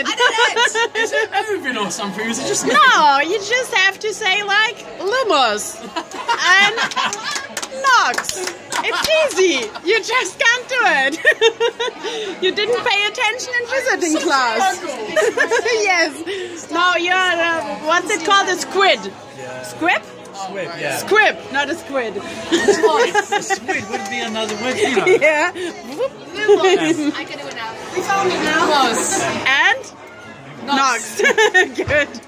it. I did it. Is it moving or something? Is it just No, you just have to say like Lumos and Nox. It's easy. You just can't do it. you didn't pay attention in visiting class. yes. No, you're uh, what's it called? A squid. Squib? Squid, yeah. Squib, not a squid. A squid would be another word, you know. yeah. I can do it now. We found it now. Close. And Nox. Good.